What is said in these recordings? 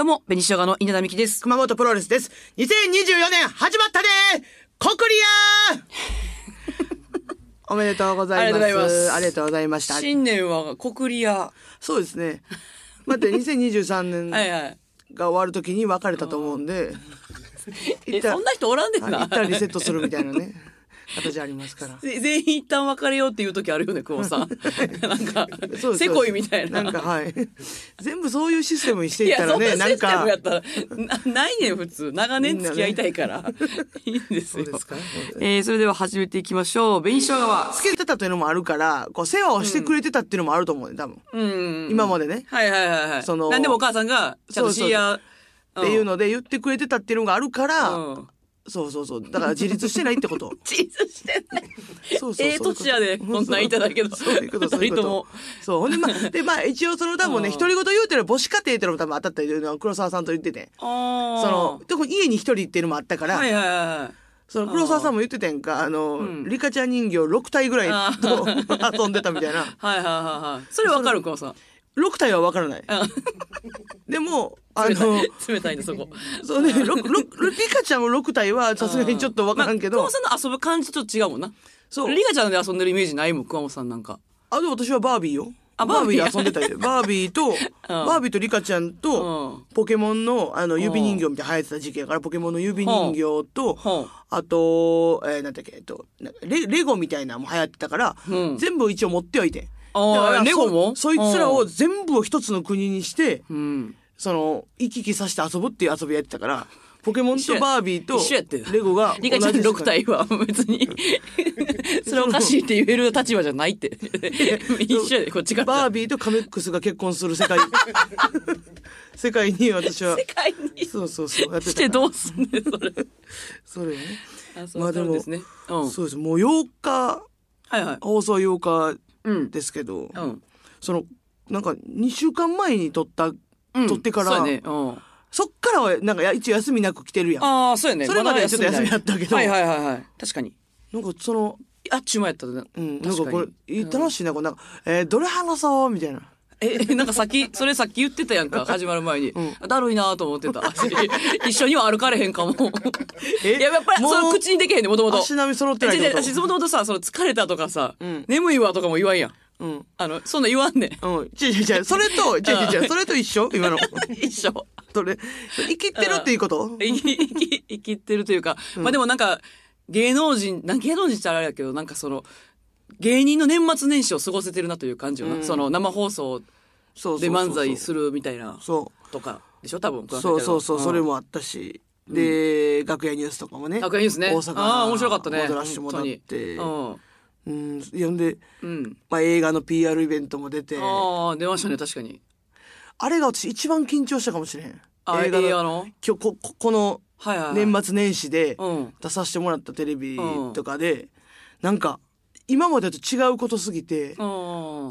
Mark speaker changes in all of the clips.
Speaker 1: どうも、紅しょうがの稲田美希です。
Speaker 2: 熊本プロレスです。2024年始まったでコクリア おめでとうございます。
Speaker 1: ありがとうございます
Speaker 2: ありがとうございました。
Speaker 1: 新年は国リア。
Speaker 2: そうですね。待って、2023年
Speaker 1: はいはい。
Speaker 2: が終わるときに別れたと思うんで、
Speaker 1: え、
Speaker 2: 一旦
Speaker 1: そんな人おらんでんな。
Speaker 2: はい一旦リセットするみたいなね、形ありますから。
Speaker 1: ぜ全員一旦別れようっていう時あるよね、久保さん。なんかせこいみたいな。
Speaker 2: なんかはい。全部そういうシステムにして
Speaker 1: い
Speaker 2: ったらね、
Speaker 1: なシステ
Speaker 2: なんか
Speaker 1: ムやったら、なないねん、普通。長年付き合いたいから。いいんですよ。
Speaker 2: そうですか？
Speaker 1: えーそれでは始めていきましょう。紅しょうがは。
Speaker 2: つけてたというのもあるから、こう世話をしてくれてたっていうのもあると思うね、多分。
Speaker 1: うん。
Speaker 2: 今までね。
Speaker 1: はいはいはいはい。
Speaker 2: その
Speaker 1: なんでもお母さんが、ちゃんとシーヤ
Speaker 2: っていうので言ってくれてたっていうのがあるから、
Speaker 1: うん。
Speaker 2: そうそうそう。だから自立してないってこと。
Speaker 1: チーズしてない。
Speaker 2: そうそう
Speaker 1: ええ土地やで、こんなんいただけど。
Speaker 2: そういうこと、そういうこと。そう。ほんで、まあ、で、まあ、一応その多分ね、
Speaker 1: うん
Speaker 2: 独り言言うてる母子家庭っていうのも多分当たったりいうのは黒沢さんと言ってて。その、特に家に一人っていうのもあったから、
Speaker 1: はいはいはい。
Speaker 2: その黒沢さんも言っててんか、あの、
Speaker 1: うん
Speaker 2: リカちゃん人形6体ぐらいと 遊んでたみたいな。
Speaker 1: はいはいはいはい。それわかるかもさん。
Speaker 2: 6体は分からない。でも、あの
Speaker 1: い、冷たいんで、そこ。
Speaker 2: そうね、六六リカちゃんも6体はさすがにちょっと分からんけど、
Speaker 1: まあ、久保さんの遊ぶ感じと違うもんな。
Speaker 2: そう
Speaker 1: リカちゃんで遊んでるイメージないもん、熊本さんなんか。
Speaker 2: あ、でも私はバービーよ。
Speaker 1: あバービー
Speaker 2: で遊んでたよ。バービーと、バービーとリカちゃんと、
Speaker 1: うん
Speaker 2: ポケモンのあの指人形みたいな流行ってた時期やから、ポケモンの指人形と、
Speaker 1: は
Speaker 2: あと、えー、なんだっけ、えっと、レレゴみたいなのも流行ってたから、
Speaker 1: うん
Speaker 2: 全部一応持っておいて。
Speaker 1: あレゴも？
Speaker 2: そそいつらを全部を一つの国にして、
Speaker 1: うん。
Speaker 2: その、行き来させて遊ぶっていう遊びやってたから、ポケモンとバービーとレゴが
Speaker 1: リカちゃん
Speaker 2: 同じ
Speaker 1: 6体は別に、それおかしいって言える立場じゃないって。一緒やで、こっちから。
Speaker 2: バービーとカメックスが結婚する世界 世界に私は
Speaker 1: 世界に
Speaker 2: そうそうそうやって
Speaker 1: したてどうすんねん、それ。
Speaker 2: それをね
Speaker 1: あそう
Speaker 2: まあでも
Speaker 1: そうですね。うん。
Speaker 2: そうですもう8日
Speaker 1: はいはい。
Speaker 2: 放送8日
Speaker 1: うん。
Speaker 2: ですけど、
Speaker 1: うん。
Speaker 2: そのなんか2週間前に撮った、
Speaker 1: うん
Speaker 2: 撮ってから
Speaker 1: ね。うん。
Speaker 2: そっからはなんかや一応休みなく来てるやん
Speaker 1: ああ、そうやね。
Speaker 2: それまではちょっと休み
Speaker 1: だ
Speaker 2: やったけど
Speaker 1: はいはいはいはい。確かに。
Speaker 2: なんかその
Speaker 1: あっちゅう間やったね。
Speaker 2: うんなん
Speaker 1: 確か
Speaker 2: これ楽しいなこれなんか、えーどれ話そうみたいな
Speaker 1: え、なんかさっき、それさっき言ってたやんか、始まる前に。
Speaker 2: ん。
Speaker 1: だるいなと思ってた。一緒には歩かれへんかも。
Speaker 2: え？
Speaker 1: いや、やっぱり、
Speaker 2: もう
Speaker 1: その口にできへんね、もともと。
Speaker 2: 足並み揃ってないってこと？
Speaker 1: 私、もともとさ、その疲れたとかさ、
Speaker 2: ん。
Speaker 1: 眠いわとかも言わんやん。
Speaker 2: うん。
Speaker 1: あの、そんなん言わんねん。
Speaker 2: うん。違う違う違う。それと違う違う違う。それと一緒？今の。
Speaker 1: 一緒。
Speaker 2: それ生きてるっていうこと？
Speaker 1: 生き、生き、生きてるというか、まあでもなんか、芸能人、な芸能人ってあれやけど、なんかその、芸人の年末年始を過ごせてるなという感じよな。その生放送で漫才するみたいな、
Speaker 2: そう
Speaker 1: とか、でしょ？多分。
Speaker 2: そうそうそう、それ
Speaker 1: も。
Speaker 2: もあったし、で、楽屋ニュースとかもね。
Speaker 1: 楽屋ニュースね。
Speaker 2: 大阪
Speaker 1: ああ、面白かったね。
Speaker 2: 戻らせてもらって。
Speaker 1: 本
Speaker 2: うん。呼んで、
Speaker 1: うん。うん。
Speaker 2: まあ、映画の PR イベントも出て、あ
Speaker 1: ああ、出ましたね、確かに。
Speaker 2: れが私一番緊張したかもしれへん。
Speaker 1: あ映画の
Speaker 2: 今日こ、ここの。年末年始で
Speaker 1: うん。
Speaker 2: 出させてもらったテレビとかで、なんか、今までと違うことすぎて、
Speaker 1: うん。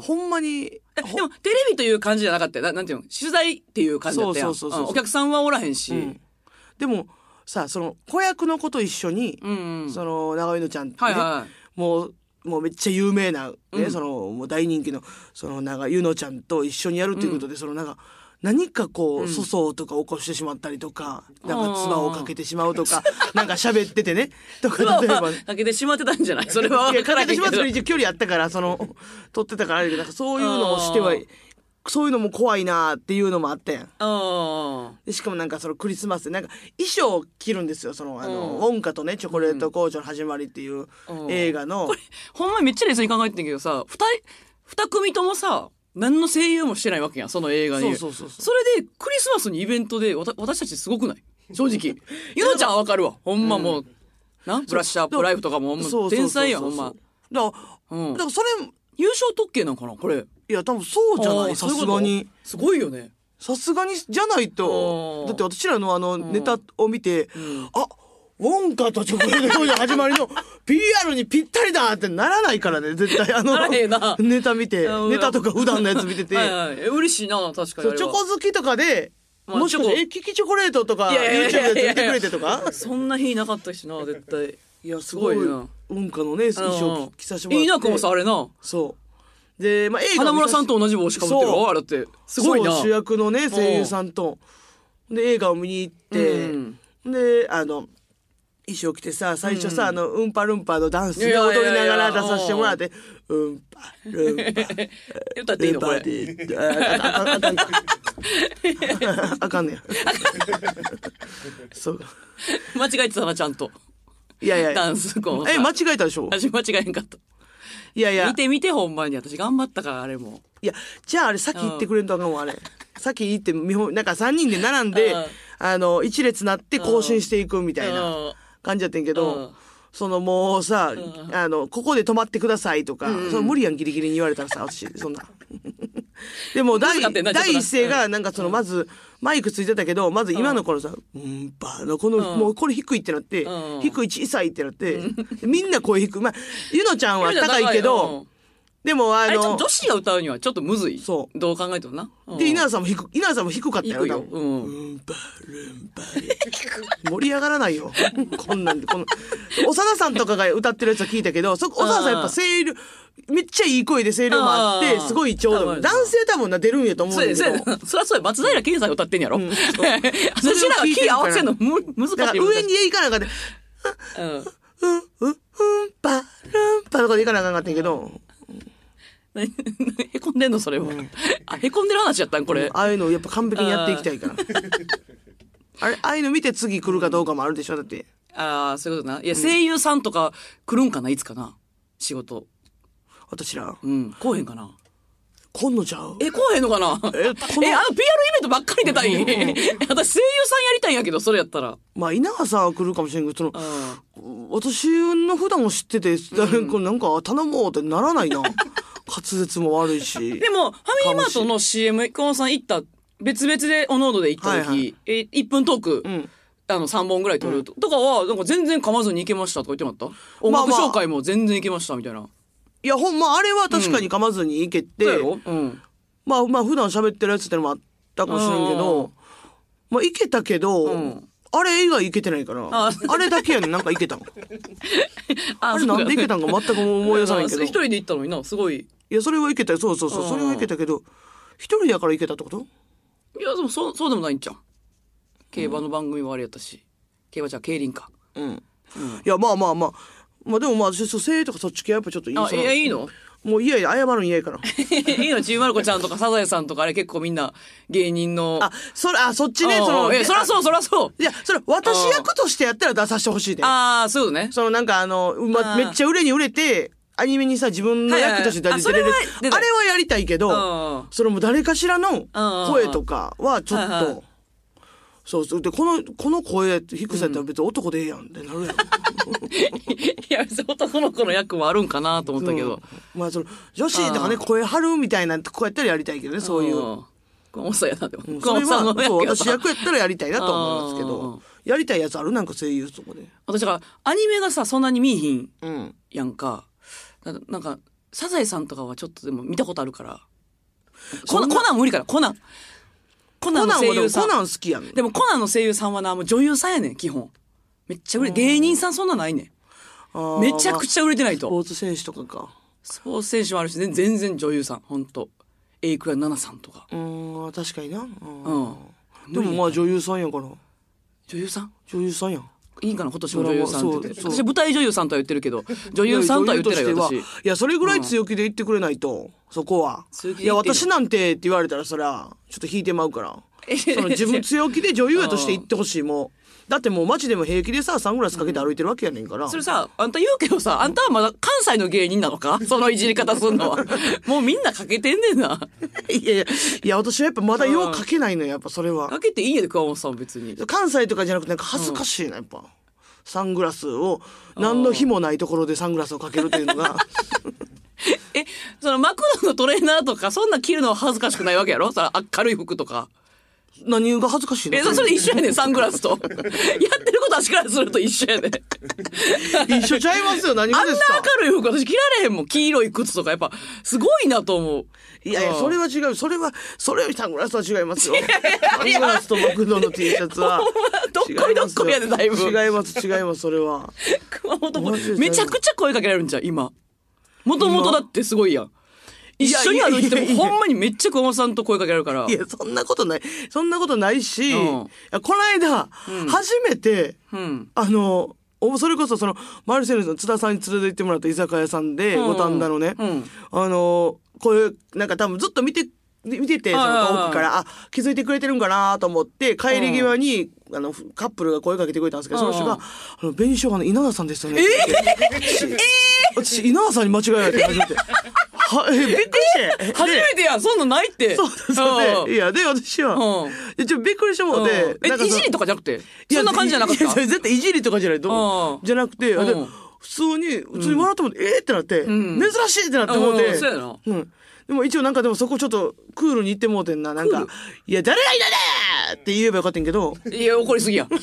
Speaker 2: ほんまに、
Speaker 1: えでも、テレビという感じじゃなかった？よななんていうの？取材っていう感じだったやん。
Speaker 2: そうそうそうそうん
Speaker 1: お客さんはおらへんし。
Speaker 2: うんでも、さ、その、子役の子と一緒に、
Speaker 1: うんうん。
Speaker 2: その、長井のちゃんってね、
Speaker 1: はいはい。
Speaker 2: もう、もうめっちゃ有名な、ね、
Speaker 1: うん
Speaker 2: その、もう大人気の、その、なんか、ゆのちゃんと一緒にやるということで、その、なんか、何かこう、粗相とか起こしてしまったりとか、なんか、唾をかけてしまうとか、なんか喋っててね、とか、例えば、
Speaker 1: かけてしまってたんじゃない？それは。
Speaker 2: いや、
Speaker 1: 分かけ
Speaker 2: てしまったら 一応距離あったから、その、撮ってたからあれなんかそういうのもしてはそういうのも怖いなっていうのもあったやん。
Speaker 1: うん。
Speaker 2: でしかもなんかそのクリスマスでなんか衣装を着るんですよそのあの、
Speaker 1: うん。
Speaker 2: ウォンカとねチョコレート工場の始まりっていう
Speaker 1: うん。
Speaker 2: 映画の、
Speaker 1: ほんまにめっちゃ冷静に考えてんけどさ、二人、二組ともさ、何の声優もしてないわけやん、その映画に。
Speaker 2: そうそうそうそう。
Speaker 1: それで、クリスマスにイベントで、わた私たちすごくない？正直。ゆのちゃんはわかるわ。ほんまもう、な？ブラッシュアップライフとかも、ほんま天才やん、ほんま。
Speaker 2: だから、
Speaker 1: うん。
Speaker 2: だからそれ
Speaker 1: 優勝特権なんかなこれ。
Speaker 2: いや多分そうじゃない。さすがに。
Speaker 1: すごいよね。
Speaker 2: さすがにじゃないと。
Speaker 1: うん。
Speaker 2: だって私らのあの
Speaker 1: ん。
Speaker 2: ネタを見て、
Speaker 1: ん。
Speaker 2: あウォンカとチョコレート工場始まりの PR にぴったりだってならないからね絶対あのネタ見て
Speaker 1: うん
Speaker 2: ネタとか普段のやつ見てて
Speaker 1: はいはい。え嬉しいな、確かに
Speaker 2: チョ。コ好きとかで
Speaker 1: まあ
Speaker 2: もしかして
Speaker 1: チョ
Speaker 2: えキキチョコレートとか YouTube でやってくれてとか？
Speaker 1: そんな日なかったしな、絶対。
Speaker 2: いや
Speaker 1: すごいな。
Speaker 2: 文化のね衣装着させてもらって
Speaker 1: いいな、こもさ、あれな。
Speaker 2: そうでまあ映画
Speaker 1: 花村さんと同じ帽子かぶってるわあれだって。すごいな。
Speaker 2: 主役のね声優さんとで映画を見に行って、
Speaker 1: うん
Speaker 2: であの衣装着てさ最初さ、あのうんぱるんぱのダンス踊りながら出させてもらって「うん。ぱるんぱ」
Speaker 1: 歌 っていいのこれ。
Speaker 2: で あかんねや。そう
Speaker 1: 間違えてたな、ちゃんと。
Speaker 2: いやいや。
Speaker 1: ダンスこう。
Speaker 2: え間違えたでしょ？
Speaker 1: 私間違えんかった。
Speaker 2: いやいや。
Speaker 1: 見て見てほんまに。私頑張ったから、あれも。
Speaker 2: いやじゃああれ先行ってくれんとあかんわあれ。先行って見本なんか3人で並んで
Speaker 1: うん。
Speaker 2: あの一列なって更新していくみたいな。
Speaker 1: うん
Speaker 2: 感じやってんけ
Speaker 1: うん。
Speaker 2: どそのもうさあのここで止まってくださいとかその無理やんギリギリに言われたらさ私そんな。でも第第一声がなんかそのまずマイクついてたけどまず今のこのさ「うんば」のこのもうこれ低いってなって
Speaker 1: うん。
Speaker 2: 低い小さいってなってみんな声低い。まあゆのちゃんは高いけ
Speaker 1: うん
Speaker 2: どでもあ
Speaker 1: あれちょっ
Speaker 2: の
Speaker 1: と女子が歌うにはちょっこむずい。
Speaker 2: そう。
Speaker 1: どう考えてもな。うん。
Speaker 2: で稲田さんも低く稲田さんも低かったよ
Speaker 1: 低いよ。
Speaker 2: 多分
Speaker 1: うん。
Speaker 2: うん。ばるん盛り上がらないよ。こんなんでこの長田さんとかが歌ってるやつは聞いたけどそこ長田さんやっぱ声量めっちゃいい声で声量もあって
Speaker 1: あー。
Speaker 2: すごいちょう
Speaker 1: 多分
Speaker 2: ど男性多分な出るんやと思うん
Speaker 1: そうや
Speaker 2: だけど
Speaker 1: そうやそりゃそうや。松平健さんが歌ってんやろ。
Speaker 2: う
Speaker 1: 私 らがキー合わせんのむ難しい。
Speaker 2: だから上に行かなあかんで
Speaker 1: うん。
Speaker 2: うん。うん。うん。ばるんばとかで行かなあかんかったんやけど。
Speaker 1: 何 へこんでんのそれは。あ、へこんでる話やったんこれ。
Speaker 2: ああいうのをやっぱ完璧にやっていきたいからあれああいうの見て次来るかどうかもあるでしょだって
Speaker 1: ああ、そういうことな。いや、声優さんとか来るんかないつかな仕事。
Speaker 2: 私ら？
Speaker 1: うん。来おへんかな
Speaker 2: 来んのちゃう？
Speaker 1: え、来おへんのかな？え、あの PR イベントばっかり出たい。私、声優さんやりたいんやけど、それやったら。
Speaker 2: まあ稲葉さんは来るかもしれんけどその私の普段を知ってて、これなんか頼もうってならないな滑舌も悪いし
Speaker 1: でも、ファミリーマートの CM、熊本さん行った、別々でおのおので行った時、
Speaker 2: はいはい。
Speaker 1: え、1分トーク、
Speaker 2: ん。
Speaker 1: あの、3本ぐらい撮ると、とかは、なんか全然噛まずに行けましたとか言ってなかった？音楽紹介も全然行けましたみたいな。
Speaker 2: いやほんまあれは確かに噛まずにいけて、
Speaker 1: そうん。
Speaker 2: まあまあ普段喋ってるやつってのもあったかもしれんけどまあいけたけど、
Speaker 1: ん
Speaker 2: あれ以外いけてないから。
Speaker 1: あ。
Speaker 2: あれだけやねん。なんかいけたん。
Speaker 1: あ
Speaker 2: あれなんでいけたんか全く思い出さないけど。
Speaker 1: 一人で行ったのにな、すごい。
Speaker 2: いやそれはいけたよ。そうそうそう。それはいけたけど一人やからいけたってこと？
Speaker 1: いや、でもそう、そうでもないんちゃう。競馬の番組もあれやったし。競馬じゃ競輪か。
Speaker 2: うん、いやまあまあまあ。まあでもまあ私そう声とかそっち系やっぱちょっといい。
Speaker 1: あ、いや、いいの？
Speaker 2: もう嫌や謝るん嫌やから。
Speaker 1: いいのちびまる子ちゃんとかサザエさんとかあれ結構みんな芸人の。
Speaker 2: あそれあそっちね
Speaker 1: うん
Speaker 2: その
Speaker 1: え、そらそう、そらそう。
Speaker 2: いやそれ私役としてやったら出させてほしいで。
Speaker 1: ああ、そうよね。
Speaker 2: そのなんかあの、ま、めっちゃ売れに売れてアニメにさ自分の役として出てれる、
Speaker 1: はいあそれは
Speaker 2: やりたいけど、
Speaker 1: うん。
Speaker 2: それも誰かしらの声とかはちょっと、そうそうでこのこの声低さやったら別に男でええやんってなるやん、
Speaker 1: いや、別に男の子の役もあるんかなと思ったけど。
Speaker 2: まあその女子とかね声張るみたいなこうやったらやりたいけどねそういう、
Speaker 1: ん。熊本さんやな、でも。
Speaker 2: うんそれ
Speaker 1: 熊本さんの
Speaker 2: はそう
Speaker 1: やった
Speaker 2: 私役やったらやりたいなと思いますけ
Speaker 1: うん
Speaker 2: どやりたいやつある？なんか声優とかで
Speaker 1: 私がアニメがさ、そんなに見えひん
Speaker 2: うん
Speaker 1: やんか。ななんか、サザエさんとかはちょっとでも見たことあるから。コナン、コナン無理かな、コナン。コナンの声優さん。
Speaker 2: コナン好きやん
Speaker 1: でもコナンの声優さんはな、もう女優さんやねん、基本。めっちゃ売れ、芸人さんそんなないねん。めちゃくちゃ売れてない
Speaker 2: スポ
Speaker 1: と。
Speaker 2: ーツ選手とかか
Speaker 1: スポーツ選手もあるし、全全然女優さん、ほんと。エイクラ奈々さんとか。
Speaker 2: うーん確かにな、
Speaker 1: うん。
Speaker 2: でもまあ女優さんやから
Speaker 1: 女優さん？
Speaker 2: 女優さんやん
Speaker 1: いいかな今年も女優さんって私舞台女優さんとは言ってるけど、女優さんとは言ってないよ、私。
Speaker 2: いやそれぐらい強気で言ってくれないと、そこは。いや私なんてって言われたらそりゃちょっと引いてまうから。
Speaker 1: え
Speaker 2: その自分強気で女優やとして言ってほしいもうだってもう街でも平気でさサングラスかけて歩いてるわけやねんから、
Speaker 1: それさ、あんた言うけどさ、あんたはまだ関西の芸人なのか？そのいじり方すんのは。もうみんなかけてんねんな。
Speaker 2: いやいやいや私はやっぱまだようかけないのよやっぱそれは。
Speaker 1: かけていいんやで、熊本さんは別に。
Speaker 2: 関西とかじゃなくてなんか恥ずかしいなやっぱ、サングラスを何の日もないところでサングラスをかけるっていうのが。
Speaker 1: え、そのマクドのトレーナーとか、そんな着るのは恥ずかしくないわけやろ？その明るい服とか。
Speaker 2: 何が恥ずかしいの？
Speaker 1: え、そそれ一緒やねん、サングラスと。やってること足からすると一緒やねん。
Speaker 2: 一緒ちゃいますよ何
Speaker 1: あんな
Speaker 2: がですか？
Speaker 1: 明るい服私着られへんもん。黄色い靴とかやっぱ、すごいなと思う。
Speaker 2: いやいや、それは違う。それは、それよりサングラスは違いますよ。サングラスとマクドの T シャツは。
Speaker 1: どっこいどっこいやで、だいぶ。
Speaker 2: 違います、違います、それは。
Speaker 1: 熊本めちゃくちゃ声かけられるんじゃん、今。もともとだってすごいやん。一緒に歩いてもほんまにめっちゃ熊本さんと声かけられるから。
Speaker 2: いや、そんなことない。そんなことないし、
Speaker 1: うん。
Speaker 2: いやこの間、初めて、
Speaker 1: うん。
Speaker 2: あの、おそれこそその、マルセルの津田さんに連れて行ってもらった居酒屋さんで、
Speaker 1: うん。
Speaker 2: 五反田のね、
Speaker 1: うん。
Speaker 2: あの、これ、なんか多分ずっと見て、見てて、その遠くから、あ、気づいてくれてるんかなと思って、帰り際に、あの、カップルが声かけてくれたんですけど、その人
Speaker 1: うん
Speaker 2: が、あの、紅生姜の稲田さんですよね。え私、稲田さんに間違えられて初めて。は、え、びっくりして。
Speaker 1: 初めてやんそんなんないって。
Speaker 2: そうだそうで、いや、で、私は、
Speaker 1: うん。
Speaker 2: ちょっとびっくりしてもうて、
Speaker 1: うん。えいじりとかじゃなくて？そんな感じじゃなかった？
Speaker 2: 絶対いじりとかじゃないと
Speaker 1: うん。
Speaker 2: じゃなくて、あで
Speaker 1: うん。
Speaker 2: 普通に、普通に笑っても、えーってなって、
Speaker 1: ん。
Speaker 2: 珍しいってなってもうて、
Speaker 1: うんそうやな。
Speaker 2: うん。でも一応なんかでもそこちょっとクールに言ってもうてんな。なんか、いや、誰がいだねーって言えばよかったんけど、
Speaker 1: いや怒りすぎや。ん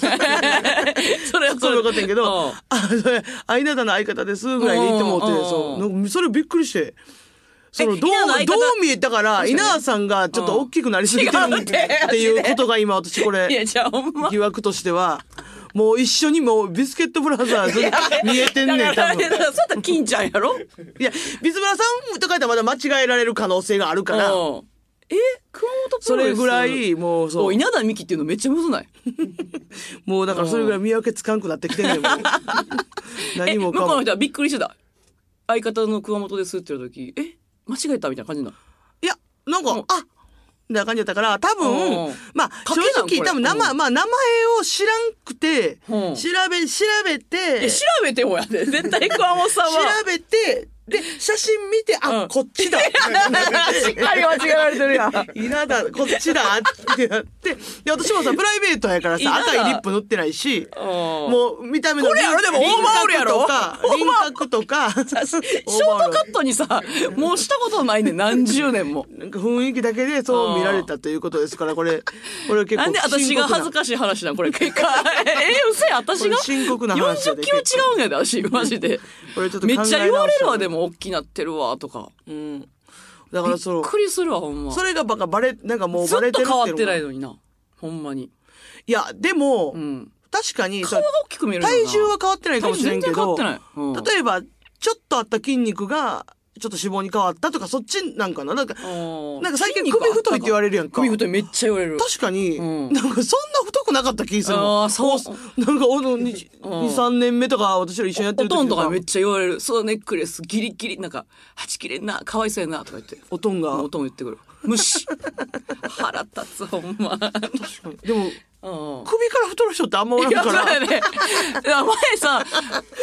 Speaker 1: それは
Speaker 2: そう。よかったんけど、
Speaker 1: うん。
Speaker 2: あ、それ、あいなだの相方ですぐらいで言ってもうて、
Speaker 1: うん
Speaker 2: そう。それびっくりして。その
Speaker 1: え
Speaker 2: どうどう見えたから、稲田さんがちょっと大きくなりすぎてる
Speaker 1: って
Speaker 2: いうことが今私これ疑惑としては、もう一緒にもうビスケットブラザーズ見えてんねん、多分。
Speaker 1: そうやったら金ちゃんやろ？
Speaker 2: いや、ビスブラさんとかやったらまだ間違えられる可能性があるから、
Speaker 1: うん。え熊本
Speaker 2: それぐらい、もうそう、
Speaker 1: お稲田美希っていうのめっちゃむずない？
Speaker 2: もうだからそれぐらい見分けつかんくなってきてんねん、もう。
Speaker 1: え
Speaker 2: 何もかも。
Speaker 1: 向こうの。人はびっくりしてた。相方の熊本ですって言った時。え間違えたみたいな感じになる
Speaker 2: いや、なんか、あみたいな感じだったから、多
Speaker 1: う
Speaker 2: 分
Speaker 1: ん、
Speaker 2: まあ、正直、多分名前、
Speaker 1: う
Speaker 2: まあ、名前を知らんくて、
Speaker 1: うん。
Speaker 2: 調べ、調べて
Speaker 1: え、調べてもやで。絶対熊本さん
Speaker 2: 調
Speaker 1: は
Speaker 2: べて、で、写真見て、あ、
Speaker 1: うん。
Speaker 2: こっちだ。
Speaker 1: しっかり間違えられてるやん。
Speaker 2: 稲田、こっちだ。ってなって、で、私もさ、プライベートやからさ、
Speaker 1: 稲田。
Speaker 2: 赤いリップ塗ってないし、
Speaker 1: も
Speaker 2: もう見た目の
Speaker 1: これやろ？でも
Speaker 2: 輪
Speaker 1: オーバーオールやろ？
Speaker 2: とか、
Speaker 1: オー
Speaker 2: 輪郭とか、シ
Speaker 1: ショートカットにさもうしたことないねん。何十年も。
Speaker 2: なんか雰囲気だけでそう見られたということですから、これ、これ結構
Speaker 1: なんで私が恥ず
Speaker 2: か
Speaker 1: かしい話なんこれ結果。え嘘や。私が
Speaker 2: これ深刻な話や
Speaker 1: 40
Speaker 2: で
Speaker 1: キロ違うんやで私マジで。
Speaker 2: これちょっと考え
Speaker 1: めっちゃ言われるわでも大きなってるわとか。
Speaker 2: うん。だからその
Speaker 1: びっ、くりするわほんま。
Speaker 2: それがバカバレ、なんかもうバレてる
Speaker 1: と変わってないのにな。ほんまに。
Speaker 2: いや、でも、
Speaker 1: うん。
Speaker 2: 確かに、
Speaker 1: 顔が大きく見える
Speaker 2: 体重は変わってないかもしれんけど、
Speaker 1: 体重全然変わってない。うん。
Speaker 2: 例えば、ちょっとあった筋肉が、ちょっと脂肪に変わったとか、そっちなんかな？なんか、
Speaker 1: うん
Speaker 2: なんか最近首太いって言われるやんか？
Speaker 1: 首太いめっちゃ言われる
Speaker 2: 確かに、
Speaker 1: うん
Speaker 2: なんかそんな太くなかった気する。
Speaker 1: あーそう
Speaker 2: おなんか、おの、2、3年目とか、私ら一緒にやって
Speaker 1: お
Speaker 2: る時
Speaker 1: とんとかめっちゃ言われる。そうネックレスギリギリ、なんか、はち切れんな、かわいそうやな、とか言って。
Speaker 2: おとんが
Speaker 1: おとん言ってくる。無視。腹立つ、ほんま。
Speaker 2: でも、
Speaker 1: うん。
Speaker 2: 首から太る人ってあんまおらんから。
Speaker 1: そうやね。前さ、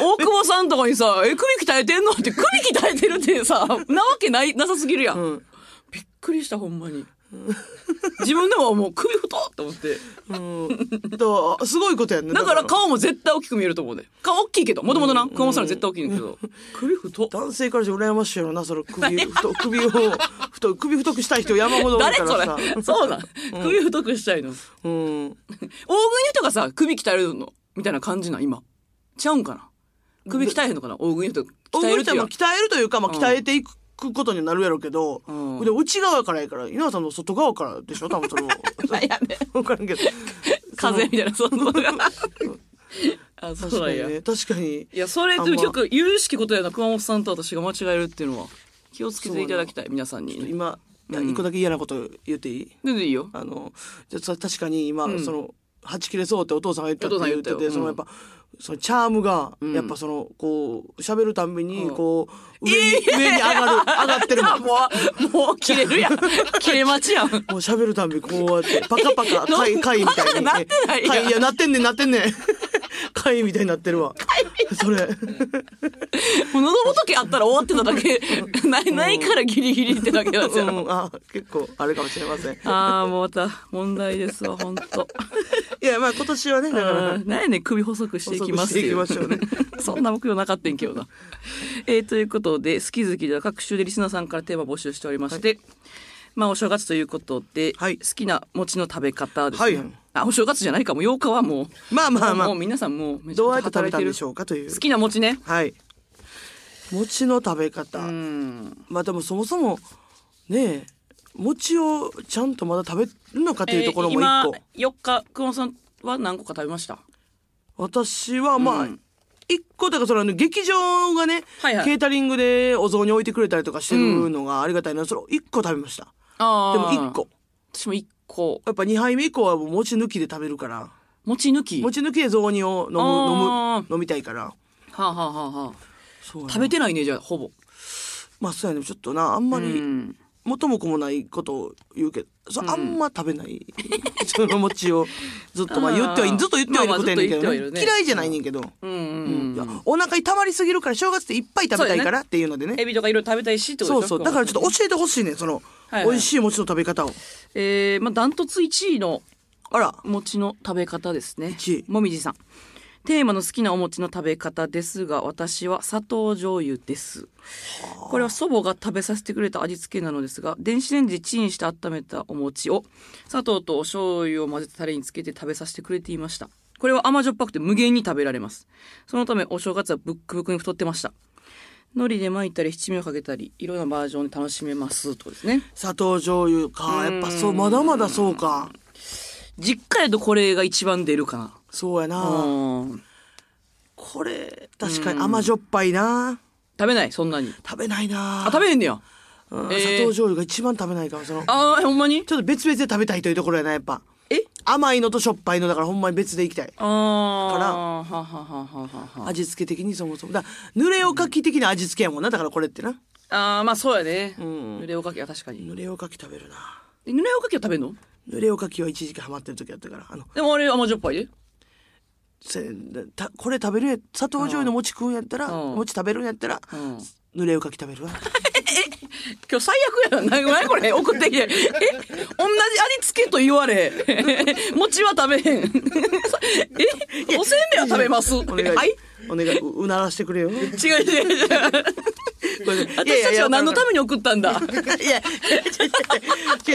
Speaker 1: 大久保さんとかにさ、え、首鍛えてんの？って、首鍛えてるってさ、なわけない、なさすぎるやん。
Speaker 2: うん。
Speaker 1: びっくりした、ほんまに。自分でももう首太っと思って。
Speaker 2: うん。だからすごいことやんね。
Speaker 1: だから顔も絶対大きく見えると思うね。顔大きいけど、もともとな、熊本さんは絶対大きいんだけど。首太っ。
Speaker 2: 男性からして羨ましいやろな、その首、太、首を、太、首太くしたい人山ほどおる
Speaker 1: 誰そ
Speaker 2: からさ。
Speaker 1: れ？そうなん、首太くしたいの？
Speaker 2: うん。
Speaker 1: 大食いの人がさ、首鍛えるのみたいな感じなん、今。ちゃうんかな？首鍛えへんのかな？大食いの人。鍛えるっていう
Speaker 2: 大食いはまあ鍛えるというか、まあ、鍛えていくことになるやろうけど、
Speaker 1: うん
Speaker 2: で内側からやから、稲田さんの外側からでしょ多分その。
Speaker 1: なんやねん。
Speaker 2: わからんけど。
Speaker 1: 風みたいな、その。あ、そうなんや。
Speaker 2: 確かにね。確かに。
Speaker 1: いや、それ、
Speaker 2: あんま
Speaker 1: 結構、有識ことやな、熊本さんと私が間違えるっていうのは、気をつけていただきたい、皆さんに。
Speaker 2: 今、いや一個だけ嫌なこと言っていい？
Speaker 1: 全然いいよ。
Speaker 2: あの、じゃあ確かに今、
Speaker 1: ん
Speaker 2: その、はち切れそうってお父さんが言ったって言ってて、
Speaker 1: お父さん言ったよ
Speaker 2: そのやっぱ、そのチャームが、やっぱその、こう、喋るたんびに、こう、上に、上に上がる、上がってるもん。も
Speaker 1: もう、もう切れるやん。切れ待ちやん。
Speaker 2: う喋るたんびこうやって、パカパカ、貝、貝みたいに。
Speaker 1: なってないやん
Speaker 2: 貝いや、なってんねん、なってんねん。貝みたいになってるわ。それ。
Speaker 1: もう喉仏あったら終わってただけ。ない、ないからギリギリってだけなんですよ。
Speaker 2: うん、あ、結構あるかもしれません。
Speaker 1: ああ、もうまた問題ですわ、ほんと。
Speaker 2: いや、まあ今年はね、だから、
Speaker 1: うんなんやねん首細くしていきます
Speaker 2: 細くしていきましょうね
Speaker 1: そんな目標なかったんけどな。えーということで、好き好きでは各週でリスナーさんからテーマ募集しておりまして、まあお正月ということで、
Speaker 2: はい
Speaker 1: 好きな餅の食べ方ですね。
Speaker 2: はい
Speaker 1: あ、お正月じゃないか、もう8日はもう。
Speaker 2: まあまあまあ
Speaker 1: もう皆さんもう
Speaker 2: どうやって食べたんでしょうかという
Speaker 1: 好。きな餅ね。
Speaker 2: はい。餅の食べ方。
Speaker 1: うん。
Speaker 2: まあでもそもそも、ねえ、餅をちゃんとまだ食べるのかというところも一個。
Speaker 1: えー今4日、久保さんは何個か食べました？
Speaker 2: 私はまあ、
Speaker 1: うん
Speaker 2: 一個だからその劇場がね、
Speaker 1: はいはい
Speaker 2: ケータリングでお雑煮置いてくれたりとかしてるのがありがたいな、それを一個食べました。
Speaker 1: あ
Speaker 2: でも一個。
Speaker 1: 私も一個。
Speaker 2: やっぱ二杯目以降はもう餅抜きで食べるから、
Speaker 1: 餅抜き？
Speaker 2: 餅抜きで雑煮を飲む、
Speaker 1: あ
Speaker 2: 飲む、飲みたいから。
Speaker 1: はあ、はあはあはあ、
Speaker 2: そうやな
Speaker 1: 食べてないね、じゃあ、ほぼ。
Speaker 2: まあそうやね、ちょっとな、あんま
Speaker 1: う
Speaker 2: り、
Speaker 1: ん。
Speaker 2: 元も子もないことを言うけど、そうあんま食べない、その餅をずっと、まあ言ってはずっと言ってはいることやねんけどね。
Speaker 1: まあね。
Speaker 2: 嫌いじゃないねんけど、
Speaker 1: うん。うん。
Speaker 2: いや
Speaker 1: うん。
Speaker 2: お腹に溜まりすぎるから正月っていっぱい食べたいからっていうのでね。
Speaker 1: エビとかいろいろ食べたいしってこと
Speaker 2: そうそう。だからちょっと教えてほしいねんその、
Speaker 1: はいはい。
Speaker 2: 美味しい餅の食べ方を。
Speaker 1: えー、まあ、ダントツ1位の
Speaker 2: あら、
Speaker 1: 餅の食べ方ですね。
Speaker 2: 1位。
Speaker 1: もみじさん。テーマの好きなお餅の食べ方ですが、私は砂糖醤油です。これは祖母が食べさせてくれた味付けなのですが、電子レンジでチンして温めたお餅を砂糖とお醤油を混ぜたタレにつけて食べさせてくれていました。これは甘じょっぱくて無限に食べられます。そのためお正月はブックブックに太ってました。海苔で巻いたり七味をかけたり、いろんなバージョンで楽しめます。とですね。
Speaker 2: 砂糖醤油か。やっぱそう、まだまだそうか。
Speaker 1: 実家やとこれが一番出るかな。
Speaker 2: そうやな。
Speaker 1: うん
Speaker 2: これ、確かに甘じょっぱいな。
Speaker 1: 食べない？そんなに？
Speaker 2: 食べないな。
Speaker 1: あ、食べへんねや。
Speaker 2: うん
Speaker 1: えー
Speaker 2: 砂糖醤油が一番食べないから、その、ちょ
Speaker 1: あー、ほんまに？
Speaker 2: っと別々で食べたいというところやな、やっぱ。
Speaker 1: え？
Speaker 2: 甘いのとしょっぱいのだからほんまに別でいきたい。
Speaker 1: あー。
Speaker 2: から
Speaker 1: はははははは
Speaker 2: 味付け的にそもそも。だから濡れおかき的な味付けやもんな。だからこれってな。
Speaker 1: あー、まあそうやね。
Speaker 2: ん
Speaker 1: 濡れおかきは確かに。
Speaker 2: 濡れおかき食べるな。
Speaker 1: え濡れおかきは食べんの？
Speaker 2: 濡れおかきは一時期ハマってる時やったから。あの、
Speaker 1: でもあれ甘じょっぱいで。
Speaker 2: せたこれ食べるや砂糖醤油の餅食うんやったら、
Speaker 1: うん
Speaker 2: 餅食べるんやったら、
Speaker 1: うん。
Speaker 2: 濡れおかき食べるわ。
Speaker 1: 今日最悪やな。何何これ送ってきて。え同じ味付けと言われ。餅は食べへん。えおせんべいは食べます。
Speaker 2: お願い。
Speaker 1: はい
Speaker 2: お願い。ううならしてくれよ。
Speaker 1: 違う違う違う。私たちは何のために送ったんだ？
Speaker 2: いや、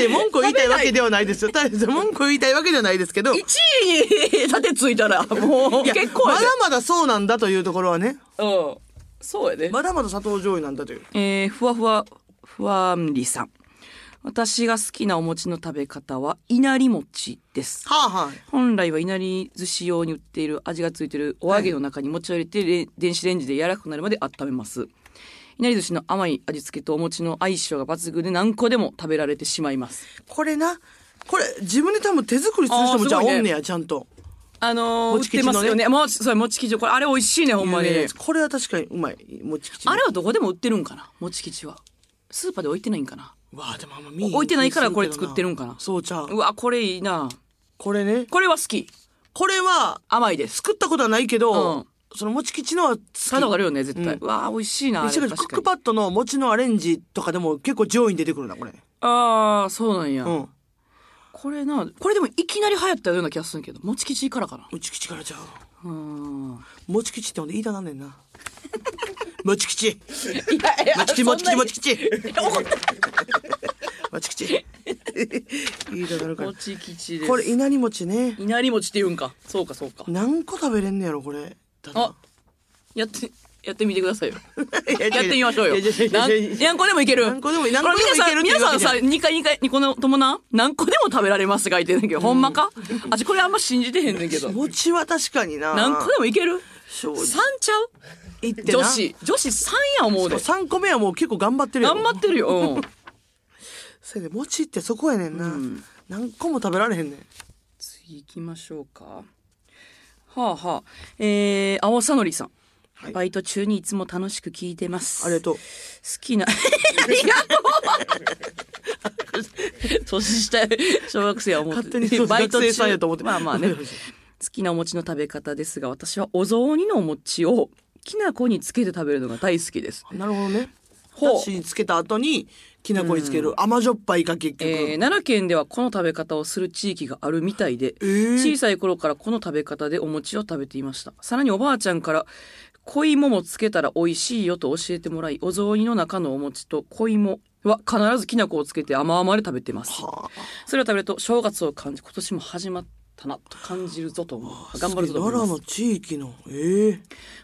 Speaker 2: 文句を言いたいわけではないですよ。文句を言いたいわけではないですけど。
Speaker 1: 1位に立てついたら、もう結構
Speaker 2: まだまだそうなんだというところはね。
Speaker 1: うん。そうやで。
Speaker 2: まだまだ砂糖醤油なんだという。
Speaker 1: えー、ふわふわ、ふわんりさん。私が好きなお餅の食べ方は、稲荷餅です。
Speaker 2: はあはあ。
Speaker 1: 本来はいなり寿司用に売っている味がついているお揚げの中に餅を入れて、レ電子レンジで柔らかくなるまで温めます。いなり寿司の甘い味付けとお餅の相性が抜群で何個でも食べられてしまいます。
Speaker 2: これな、これ自分で多分手作りする人もじゃあ
Speaker 1: あーすごいね
Speaker 2: おんねや、ちゃんと。
Speaker 1: あのー、売ってますよね。もう、そう、餅吉。これ、あれ美味しいね、ほんまに
Speaker 2: これは確かにうまい。もち吉。
Speaker 1: あれはどこでも売ってるんかな餅吉は。スーパーで置いてないんかな
Speaker 2: わあでもあんま見
Speaker 1: 置いてないからこれ作ってるんかな
Speaker 2: そうちゃう
Speaker 1: う。わ、これいいな。
Speaker 2: これね。
Speaker 1: これは好き。
Speaker 2: これは、
Speaker 1: 甘いです。
Speaker 2: 作ったことはないけど、
Speaker 1: うん
Speaker 2: そのもち吉のは好き。
Speaker 1: 使ったことあるよね、絶対。
Speaker 2: うん
Speaker 1: うわあ、美味しいな。
Speaker 2: クックパッドの餅のアレンジとかでも結構上位に出てくるな、これ。
Speaker 1: ああ、そうなんや。
Speaker 2: うん。
Speaker 1: これな、これでもいきなり流行ったような気がするけど、もち吉からかな。
Speaker 2: もち吉からちゃう。
Speaker 1: うん。
Speaker 2: もち吉ってほんで言いたなんねんな。もち吉。もち吉、もち吉、もち吉。もち吉。言いたなるから
Speaker 1: も。ち吉です。
Speaker 2: これ、稲荷餅ね。
Speaker 1: 稲荷餅って言うんか。そうか、そうか。
Speaker 2: 何個食べれんねやろ、これ。
Speaker 1: あ、やって、やってみてくださいよ。
Speaker 2: や
Speaker 1: やってみましょうよ。何個でもいける。
Speaker 2: 何個でも何個でもいける
Speaker 1: 皆さん、皆さんさ、
Speaker 2: わけじゃない
Speaker 1: 2回2回、2個のともな、何個でも食べられますが言ってんねんけど、ほんまか？あちこれあんま信じてへんねんけど。
Speaker 2: 餅は確かにな。
Speaker 1: 何個でもいける？
Speaker 2: 正
Speaker 1: ?3
Speaker 2: 直
Speaker 1: ちゃう？女子。女子3や思うで。
Speaker 2: 3個目はもう結構頑張ってるよ。
Speaker 1: 頑張ってるよ。うん。
Speaker 2: それで餅ってそこやねんな。
Speaker 1: ん
Speaker 2: 何個も食べられへんねん。
Speaker 1: 次行きましょうか。はあはあ。えー、青さのりさん。
Speaker 2: はい
Speaker 1: バイト中にいつも楽しく聞いてます。
Speaker 2: ありがとう。
Speaker 1: 好きな、ありがとう年下、小学生は思って
Speaker 2: 勝手に
Speaker 1: バイト中
Speaker 2: さんやと思って
Speaker 1: まあまあね。好きなお餅の食べ方ですが、私はお雑煮のお餅をきな粉につけて食べるのが大好きです。
Speaker 2: なるほどね。
Speaker 1: ほう
Speaker 2: につけた後に、きな粉につける甘じょっぱいか結局。
Speaker 1: えー奈良県ではこの食べ方をする地域があるみたいで、
Speaker 2: えー
Speaker 1: 小さい頃からこの食べ方でお餅を食べていました。さらにおばあちゃんから、小芋もつけたら美味しいよと教えてもらい、お雑煮の中のお餅と小芋は必ずきな粉をつけて甘々で食べてます。
Speaker 2: はあ
Speaker 1: それを食べると正月を感じ、今年も始まったなと感じるぞと思う。頑張るぞと思います。
Speaker 2: 奈良の地域の。ええ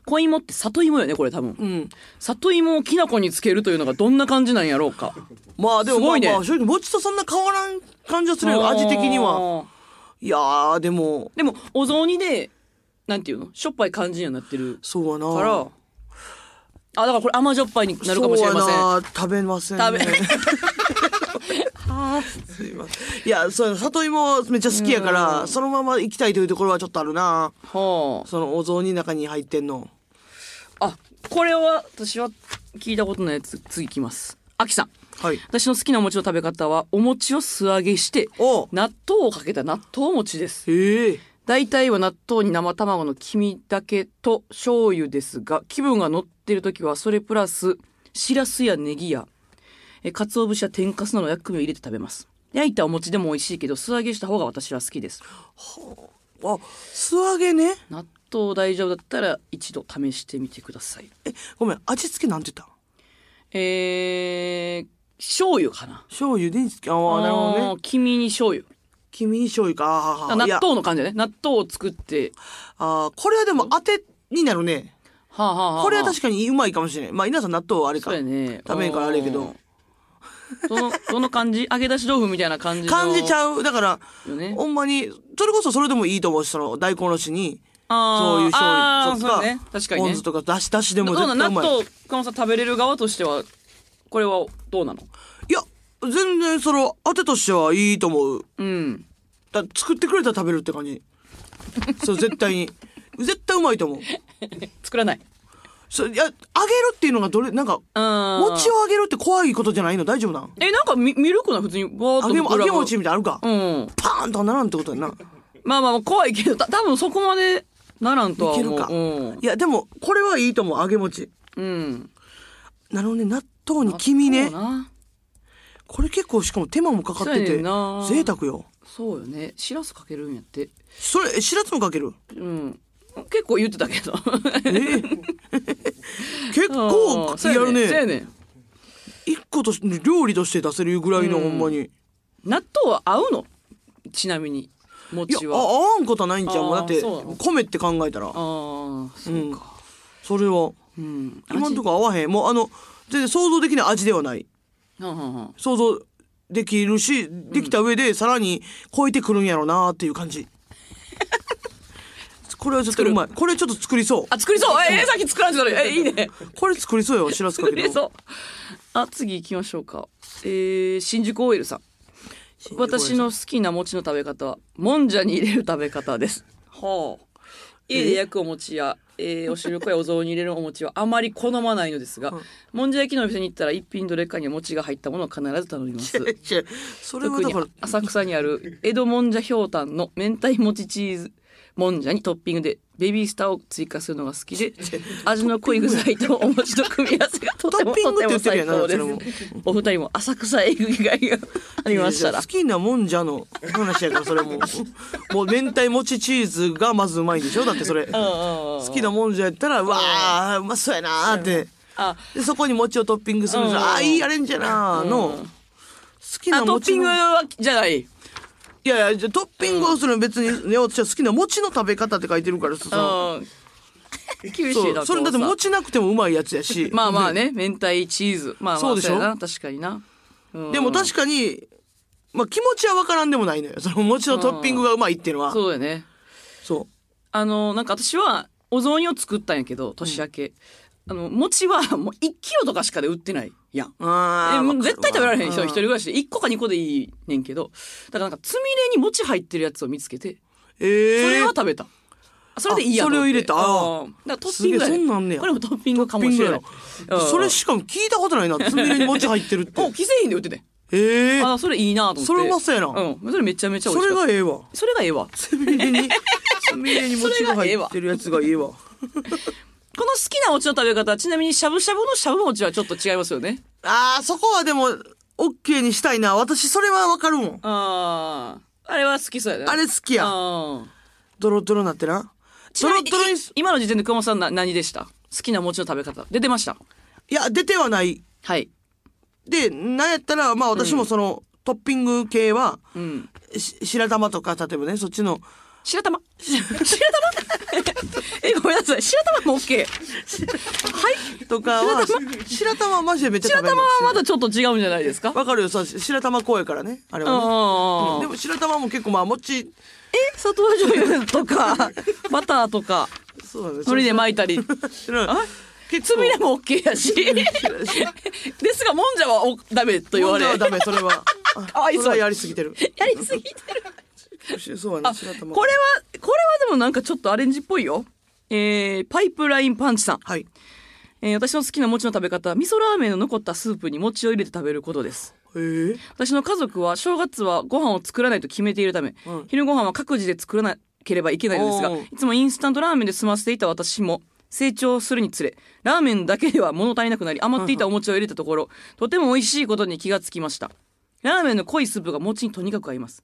Speaker 1: 小芋って里芋よね、これ多分。
Speaker 2: うん。
Speaker 1: 里芋をきな粉につけるというのがどんな感じなんやろうか。
Speaker 2: まあでも
Speaker 1: すごいね
Speaker 2: まあまあ正直餅とそんな変わらん感じはするよ。味的には。
Speaker 1: は。
Speaker 2: いやーでも、
Speaker 1: でも、お雑煮で、なんていうの？しょっぱい感じにはなってる
Speaker 2: そうやな。
Speaker 1: から。あだからこれ甘じょっぱいになるかもしれません。
Speaker 2: 食べませんね。
Speaker 1: 食べ。はあ。
Speaker 2: すいません。いやそう里芋めっちゃ好きやからそのまま行きたいというところはちょっとあるな。
Speaker 1: は
Speaker 2: そのお雑煮の中に入ってんの。
Speaker 1: ああこれは私は聞いたことないやつ。次いきます。あきさん。
Speaker 2: はい。
Speaker 1: 私の好きなお餅の食べ方はお餅を素揚げして
Speaker 2: お
Speaker 1: 納豆をかけた納豆餅です。
Speaker 2: へえ
Speaker 1: 大体は納豆に生卵の黄身だけと醤油ですが気分が乗ってる時はそれプラスしらすやネギやえ鰹節や天かすなどの薬味を入れて食べます。焼いたお餅でも美味しいけど素揚げした方が私は好きです。
Speaker 2: あ。素揚げね。
Speaker 1: 納豆大丈夫だったら一度試してみてください。
Speaker 2: えごめん味付けなんて言った？
Speaker 1: えー、醤油かな。
Speaker 2: 醤油でいいんですか？ああなるほどね。
Speaker 1: 黄身に醤油
Speaker 2: 黄身醤油か。あー
Speaker 1: 納豆の感じだね。納豆を作って。
Speaker 2: あーこれはでも当てになるね。
Speaker 1: はあ、はあはあ、
Speaker 2: これは確かにうまいかもしれない。まあ稲さん納豆はあれか。
Speaker 1: そうやね。
Speaker 2: 食べんからあれやけど。
Speaker 1: うんどのどの感じ？揚げ出し豆腐みたいな感じの
Speaker 2: 感じちゃう。だから
Speaker 1: よね。
Speaker 2: ほんまにそれこそそれでもいいと思うしその大根おろしに
Speaker 1: あー。
Speaker 2: そういう醤
Speaker 1: あー
Speaker 2: 油とか。
Speaker 1: そうね。確かにね。
Speaker 2: ポン酢とかだしだしでも
Speaker 1: どうな
Speaker 2: 絶対うまい
Speaker 1: 納豆かもさん食べれる側としてはこれはどうなの？
Speaker 2: 全然その当てとしてはいいと思う。
Speaker 1: うん。
Speaker 2: だ作ってくれたら食べるって感じ。そう絶対に。絶対うまいと思う。
Speaker 1: 作らない。
Speaker 2: そういや揚げるっていうのがどれなんか
Speaker 1: うん
Speaker 2: 餅を揚げるって怖いことじゃないの？大丈夫なん？
Speaker 1: えなんかミミルクな普通にバーッと
Speaker 2: 揚げも揚げ
Speaker 1: 膨らむ
Speaker 2: 餅みたいなのあるか、
Speaker 1: うん。
Speaker 2: パーンとはならんってことやな。
Speaker 1: まあまあ怖いけどた多分そこまでならんとはい思う。
Speaker 2: けるか、
Speaker 1: うん。
Speaker 2: いやでもこれはいいと思う揚げ餅。
Speaker 1: うん。
Speaker 2: なるほどね納豆に黄身ね。
Speaker 1: そうな
Speaker 2: これ結構しかも手間もかかってて贅沢よ。
Speaker 1: そうよね。しらすかけるんやって。
Speaker 2: それえしらすもかける？
Speaker 1: うん。結構言ってたけど。
Speaker 2: え？ー 結構やるね。
Speaker 1: そうやねん。
Speaker 2: 一個として料理として出せるぐらいのほんまに。
Speaker 1: 納豆は合うの？ちなみに餅は。
Speaker 2: あ合わんことはないんちゃう？だって米って考えたら。
Speaker 1: ああそうか。
Speaker 2: それは。
Speaker 1: うん。
Speaker 2: 今んとこ合わへん。もうあの全然想像できない味ではない想像できるしできた上でさらに超えてくるんやろうなっていう感じ。これはちょっとうまい。これちょっと作りそう。
Speaker 1: あ作りそう。えー、さっき作らんてたのにえいいね。
Speaker 2: これ作りそうよしらすかけて
Speaker 1: 作りそう。あ次行きましょうか。えー、新宿 OL さん。私の好きな餅の食べ方はもんじゃに入れる食べ方です。はあ。家で焼くお餅や、えー、お汁粉やお雑煮に入れるお餅はあまり好まないのですが、もんじゃ焼きのお店に行ったら一品どれかに餅が入ったものを必ず頼みます。
Speaker 2: それは
Speaker 1: 特に
Speaker 2: だから
Speaker 1: 浅草にある江戸もんじゃひょうたんの明太餅チーズもんじゃにトッピングでベビースターを追加するのが好きで 味の濃い具材とお餅の組み合わせがとても
Speaker 2: トッピングって言
Speaker 1: とても最高ですお二人も浅草へ行く機会がありましたら。
Speaker 2: 好きなもんじゃの話やからそれも。もう明太もちチーズがまずうまいでしょ？だってそれ。好
Speaker 1: 好
Speaker 2: きなもんじゃやったらうわあうまそうやなーって。
Speaker 1: あ
Speaker 2: でそこに餅をトッピングするんですあーいいアレンジやなーの。
Speaker 1: うん。
Speaker 2: 好きな
Speaker 1: あトッ
Speaker 2: 餅の
Speaker 1: ピングはじゃない
Speaker 2: いやいやじゃあトッピングをするの別に ね私は好きな餅の食べ方って書いてるからさ
Speaker 1: うん。厳しいな
Speaker 2: それだって餅なくてもうまいやつやし。
Speaker 1: まあまあね明太チーズ。まあまあ
Speaker 2: そうでしょ
Speaker 1: 確かにな、うん。
Speaker 2: でも確かにまあ気持ちは分からんでもないのよ。その餅のトッピングがうまいっていうのは。
Speaker 1: そうだよね。
Speaker 2: そう。
Speaker 1: あのなんか私はお雑煮を作ったんやけど年明け、あの餅はもう1キロとかしかで売ってないや。んえもう絶対食べられへん人
Speaker 2: うん
Speaker 1: 一人暮らし。で1個か2個でいいねんけど。だからなんかつみれに餅入ってるやつを見つけて。
Speaker 2: ええ
Speaker 1: それは食べた、それでいいや
Speaker 2: あそれを入れた。あ
Speaker 1: ってうんだトッピング
Speaker 2: そんなんねや。
Speaker 1: これもトッピングかもしれない。うん。
Speaker 2: それしかも聞いたことないな。つみれに餅入ってるって。
Speaker 1: お既製品で売ってて。
Speaker 2: ええ
Speaker 1: あそれいいなと思って。
Speaker 2: それうまそうやな。
Speaker 1: うん。それめちゃめちゃ美
Speaker 2: そ
Speaker 1: 味しかった。
Speaker 2: れがええわ。
Speaker 1: それがええわ。
Speaker 2: つみれにつみれに餅が入ってるやつがええわ
Speaker 1: この好きな餅の食べ方はちなみにしゃぶしゃぶのしゃぶ餅はちょっと違いますよね。
Speaker 2: あーそこはでもオッケーにしたいな。私それはわかるもん。
Speaker 1: あああれは好きそうやね
Speaker 2: あれ好きや。
Speaker 1: あ
Speaker 2: ドロドロなってな。ドロドロに
Speaker 1: い今の時点で熊本さんな何でした？好きな餅の食べ方。出てました。
Speaker 2: いや出てはない。
Speaker 1: はい。
Speaker 2: でなんやったらまあ私もその、トッピング系は
Speaker 1: うん。
Speaker 2: し白玉とか例えばねそっちの
Speaker 1: 白玉。白玉？えごめんなさい。白玉も OK はい。
Speaker 2: とかは。白玉？はマジでめっちゃ
Speaker 1: 白
Speaker 2: 食べる。
Speaker 1: 玉はまだちょっと違うんじゃないですか？
Speaker 2: わかるよ。さ白玉怖いからね。あれはね、
Speaker 1: あ
Speaker 2: うんでも白玉も結構まあ餅
Speaker 1: 砂糖醤油とか？バターとか？
Speaker 2: そうなんです
Speaker 1: 海苔で巻いたり。あ
Speaker 2: 結
Speaker 1: つみれも OK やし。ですがもんじゃはおダメと言われ。
Speaker 2: もんじゃはダメそれは。
Speaker 1: かわいそう
Speaker 2: それはやりすぎてる。
Speaker 1: やりすぎてる
Speaker 2: そう
Speaker 1: あこれはこれはでもなんかちょっとアレンジっぽいよ。えー、パイプラインパンチさん、
Speaker 2: はい。
Speaker 1: えー私の好きな餅の食べ方。は味噌ラーメンの残ったスープに餅を入れて食べることです。
Speaker 2: へえ
Speaker 1: 私の家族は正月はご飯を作らないと決めているため、
Speaker 2: うん。
Speaker 1: 昼ご飯は各自で作らなければいけないのですがいつもインスタントラーメンで済ませていた私も成長するにつれラーメンだけでは物足りなくなり余っていたお餅を入れたところとても美味しいことに気がつきました。ラーメンの濃いスープが餅にとにかく合います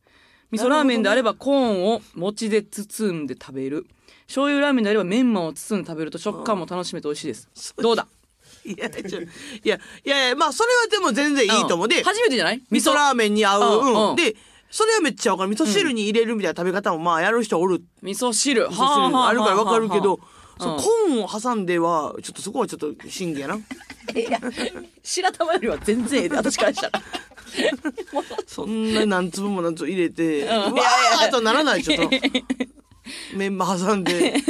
Speaker 1: 味噌ラーメンであればコーンを餅で包んで食べる。醤油ラーメンであればメンマを包んで食べると食感も楽しめて美味しいです。どうだ？
Speaker 2: いやちょいやいやいやまあそれはでも全然いいと思う。で
Speaker 1: ん初めてじゃない？
Speaker 2: 味噌？ラーメンに合う、
Speaker 1: うんうん。
Speaker 2: うん。でそれはめっちゃわかる。味噌汁に入れるみたいな食べ方もまあやる人おる。
Speaker 1: 味噌汁。
Speaker 2: 味噌汁あるからわかるけど、
Speaker 1: はあはあはあ
Speaker 2: そうコーンを挟んではちょっとそこはちょっと審議やな。
Speaker 1: いや白玉よりは全然ええで私からしたら。
Speaker 2: そんな何粒も何粒入れて、うわーとならないちょっと。メンマ挟んで。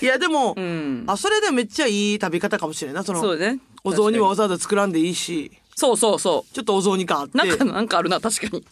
Speaker 2: いやでも、
Speaker 1: ん。
Speaker 2: あそれでめっちゃいい食べ方かもしれんな。いその
Speaker 1: そうね。
Speaker 2: お雑煮はわざわざ作らんでいいし。
Speaker 1: そうそうそ
Speaker 2: ちょっとお雑煮感あって。
Speaker 1: うなんかなんかあるな確かに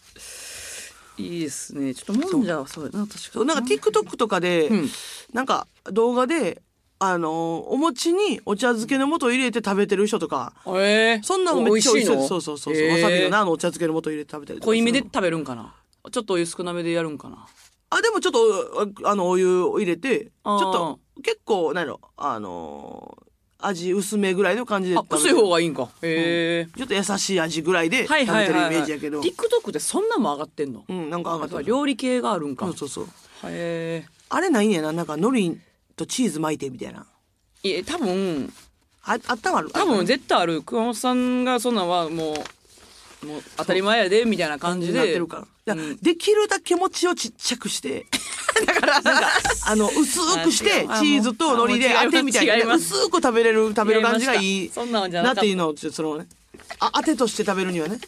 Speaker 1: いいですね。ちょっともんじゃはそう。やな確かに。
Speaker 2: そうなんか TikTok とかで、
Speaker 1: うん。
Speaker 2: なんか動画であのお餅にお茶漬けの素を入れて食べてる人とか
Speaker 1: えー、
Speaker 2: そんなのめっちゃ美味しい
Speaker 1: の？
Speaker 2: そうそうそうそう、わさびのなあのお茶漬けの素入れて食べたりとか
Speaker 1: 濃いめで食べるんかな？ちょっとお湯少なめでやるんかな？
Speaker 2: あでもちょっとああのお湯を入れてちょっと結構何やろあのー味薄めぐらいの感じで
Speaker 1: あ薄い方がいいんか。へえ
Speaker 2: ちょっと優しい味ぐらいで食べ
Speaker 1: はいはい
Speaker 2: てるイ
Speaker 1: はい、はい、
Speaker 2: メージやけど、
Speaker 1: TikTok でそんなんも上がってんの？
Speaker 2: うんなんか上がってる。
Speaker 1: 料理系があるんか。
Speaker 2: そうそうそう。
Speaker 1: へ
Speaker 2: あれないんやななんか海苔とチーズ巻いてみたいな。
Speaker 1: えいや多分。
Speaker 2: ああったまる。
Speaker 1: 多分絶対ある。熊本さんがそんなんはもうもう当たり前やでみたいな感じで。
Speaker 2: なってるから、
Speaker 1: うん。
Speaker 2: できるだけ餅をちっちゃくして。だからなんかあの薄くして
Speaker 1: あ
Speaker 2: チーズと海苔で当てみたいな。薄く食べれる食べる感じがいい。
Speaker 1: そんなんじゃなかっ
Speaker 2: ていうのをそのねあ当てとして食べるにはね。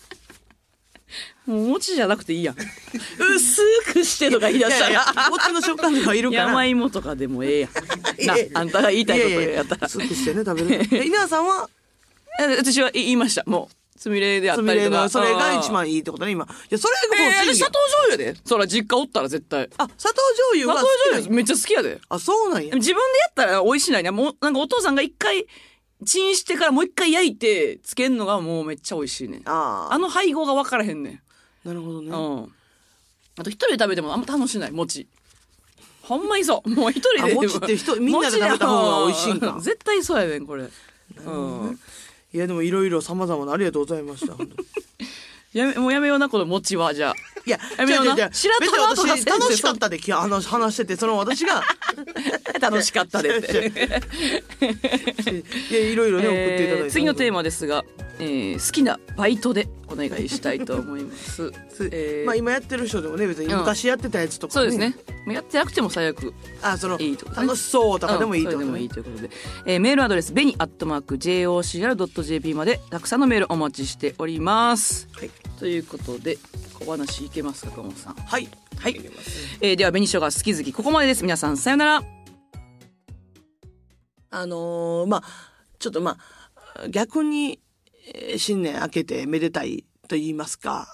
Speaker 1: もう餅じゃなくていいやん。薄くしてとか言い出したら。
Speaker 2: 餅の食感とかいるから。
Speaker 1: 山芋とかでもええやん。なあんたが言いたいことやったら。
Speaker 2: 薄くしてね食べる。え稲田さんは？
Speaker 1: え私は言いましたもうつみれであったりとか。
Speaker 2: のそれが一
Speaker 1: うん
Speaker 2: 番いいってことね今。いやそれが
Speaker 1: えー、
Speaker 2: もう真理や
Speaker 1: 私砂糖醤油やで。そら実家おったら絶対。
Speaker 2: あ砂糖醤油
Speaker 1: 砂糖
Speaker 2: が好きなんや。
Speaker 1: 醤油めっちゃ好きやで。
Speaker 2: あそうなんや。
Speaker 1: 自分でやったら美味しいない。ねもうなんかお父さんが一回チンしてからもう一回焼いてつけんのがもうめっちゃ美味しいね
Speaker 2: あ
Speaker 1: あの配合が分からへんね
Speaker 2: なるほどね。
Speaker 1: うん。あと一人で食べてもあんま楽しない餅。ほんまにそう。もう一人で
Speaker 2: あ餅って人 みんなで食べた方が美味しいんか。
Speaker 1: 餅絶対そうやねんこれ。うん
Speaker 2: いやでもいろいろ様々なありがとうございました。
Speaker 1: やめもうやめようなこの餅はじゃあ。
Speaker 2: いや、
Speaker 1: やめような。
Speaker 2: 違う違う違う。
Speaker 1: 白玉とか
Speaker 2: 楽しかったでき話話してて、その私が、
Speaker 1: 楽しかったでって
Speaker 2: いや、いろいろね、送っていただいて。
Speaker 1: えー次のテーマですが、えー好きなバイトでお願いしたいと思います、えー
Speaker 2: まあ今やってる人でもね、別に
Speaker 1: うん。
Speaker 2: 昔やってたやつとか、
Speaker 1: そうですね。やってなくても最悪。
Speaker 2: あ、その、
Speaker 1: いいとね。
Speaker 2: 楽しそうとかでもいいとか
Speaker 1: うんでもいいということで、えーメールアドレスベニアットマーク JOCR.jp までたくさんのメールお待ちしております、
Speaker 2: はい
Speaker 1: ということで小話いけますか熊本さん。
Speaker 2: はい。
Speaker 1: はい、えーでは紅しょが好き好きここまでです。皆さんさよなら。
Speaker 2: あのーまあ、ちょっとまあ、逆に、えー新年明けてめでたいと言いますか、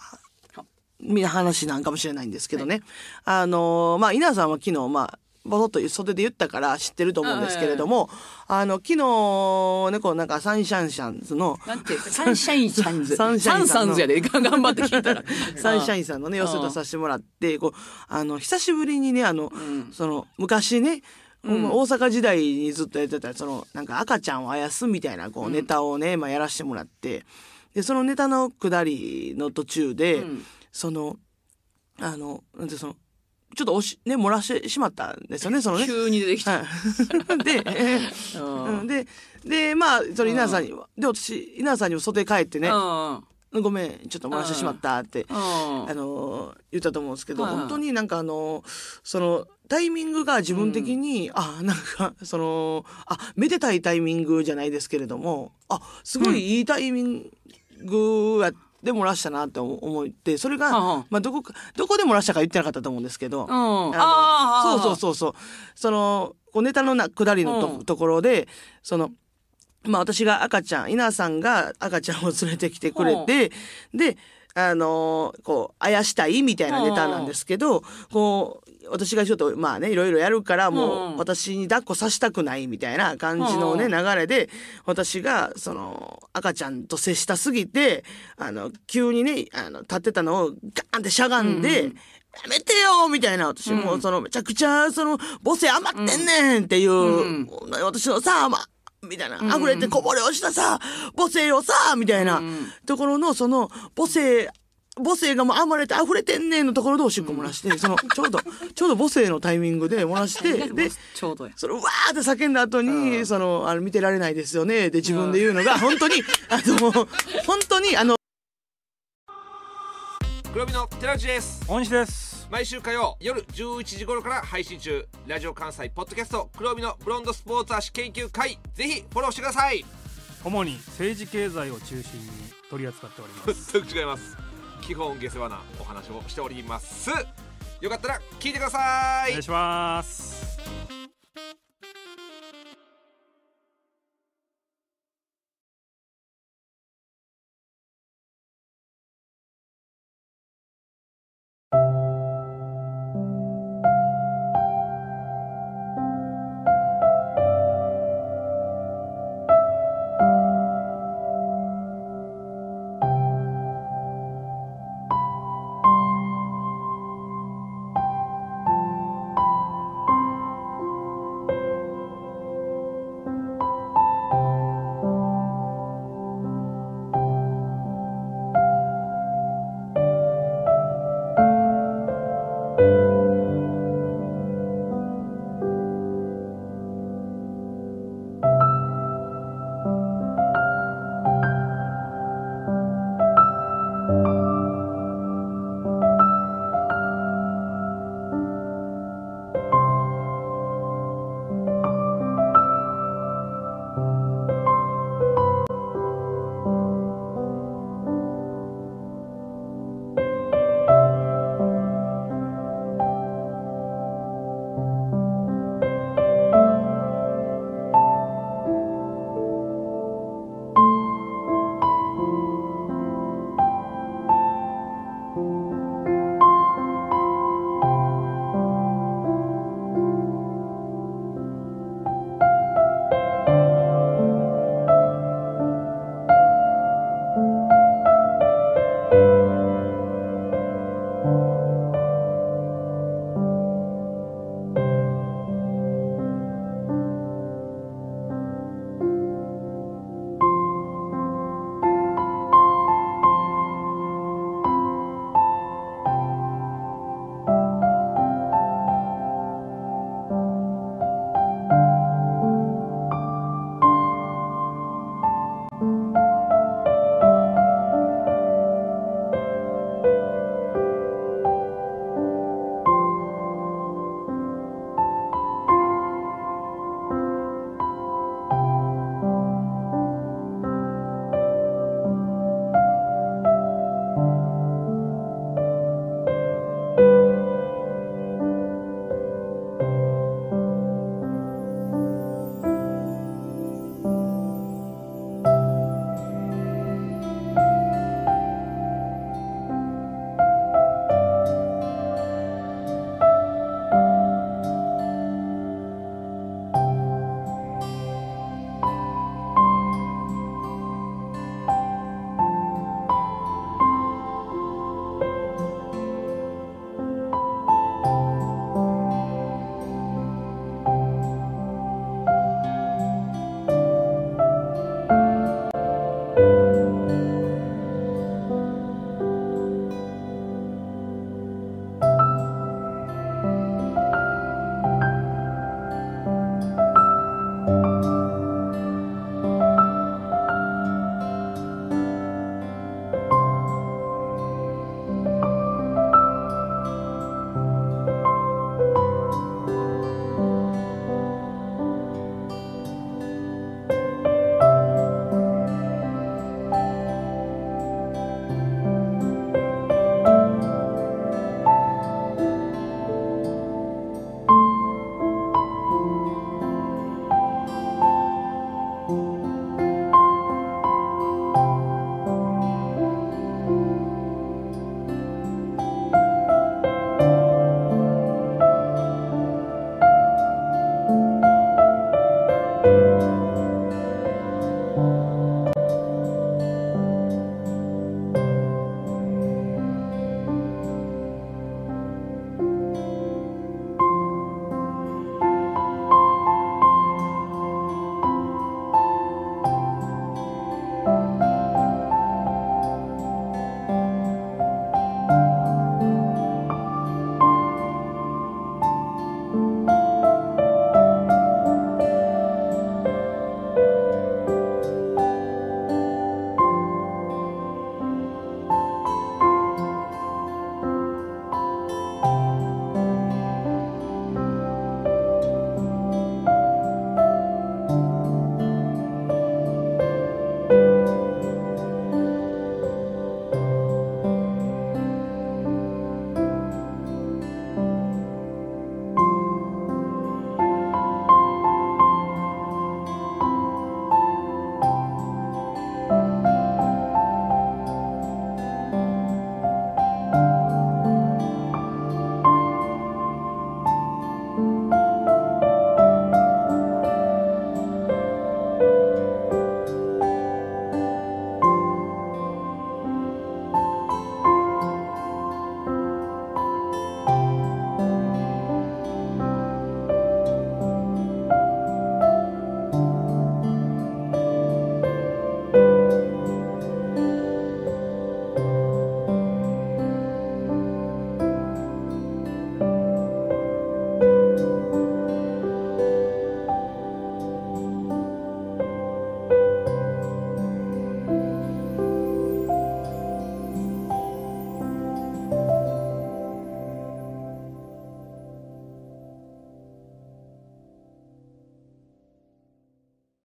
Speaker 2: みな話なんかもしれないんですけどね。あのーまあ、稲田さんは昨日、まあ、ぼそっと袖で言ったから知ってると思うんですけれども、あの、昨日ね、こうなんかサンシャンシャンズの、
Speaker 1: なんてサンシャインシャンズ。
Speaker 2: サンシャインさんの。
Speaker 1: サンズやで頑張って聞いたら。
Speaker 2: サンシャインさんのね、様子出させてもらって、こう、あの、久しぶりにね、あの、
Speaker 1: ん。
Speaker 2: その、昔ね、
Speaker 1: うん。
Speaker 2: 大阪時代にずっとやってた、その、なんか赤ちゃんをあやすみたいな、こう、ネタをね、まあ、やらせてもらって、で、そのネタの下りの途中で、
Speaker 1: うん。
Speaker 2: その、あの、なんてその、ちょっとおし、ね、漏らしてしまったんですよね、そのね。
Speaker 1: 急に出てきた、
Speaker 2: はい、で、
Speaker 1: うん。
Speaker 2: うん。で、で、まあ、それ稲田さんには、で、私、稲田さんにも袖帰ってね、
Speaker 1: うん
Speaker 2: ごめん、ちょっと漏らしてしまったって、
Speaker 1: うん。
Speaker 2: あの言ったと思うんですけど、本当になんかあのそのタイミングが自分的に、あなんかそのあめでたいタイミングじゃないですけれどもあすごいいいタイミングやっで漏らしたなって思ってそれが、
Speaker 1: はあ
Speaker 2: まあ、どこかどこで漏らしたか言ってなかったと思うんですけど、そうそうそうそう。そのこうネタのな下りのと,、
Speaker 1: うん
Speaker 2: ところでそのまあ私が赤ちゃん稲さんが赤ちゃんを連れてきてくれてであのこうあやしたいみたいなネタなんですけどこう私がちょっとまあねいろいろやるからもう私に抱っこさせたくないみたいな感じのね
Speaker 1: うん。
Speaker 2: 流れで私がその赤ちゃんと接したすぎてあの急にねあの立ってたのをガーンってしゃがんで、
Speaker 1: うん。
Speaker 2: やめてよみたいな私も
Speaker 1: うん。
Speaker 2: そのめちゃくちゃその母性余ってんねんっていう、
Speaker 1: うん。
Speaker 2: 私のさまみたいな
Speaker 1: うん。
Speaker 2: 溢れてこぼれをしたさ母性をさみたいな
Speaker 1: うん。
Speaker 2: ところのその母性母性がもう余れて溢れてんねんのところでおしっこ漏らして、そのちょうどちょうど母性のタイミングで漏らしてで
Speaker 1: ちょうどや。
Speaker 2: それをわーって叫んだ後に、
Speaker 1: うん。
Speaker 2: そのあの見てられないですよねで自分で言うのが 本当にあの本当にあの
Speaker 3: 黒帯の寺内です。
Speaker 4: 大西です。
Speaker 3: 毎週火曜夜11時頃から配信中。ラジオ関西ポッドキャスト黒帯のブロンドスポーツ足研究会。ぜひフォローしてください。
Speaker 4: 主に政治経済を中心に取り扱っております。
Speaker 3: 全く違います基本下世話なお話をしております。よかったら聞いてください。
Speaker 4: お願いします。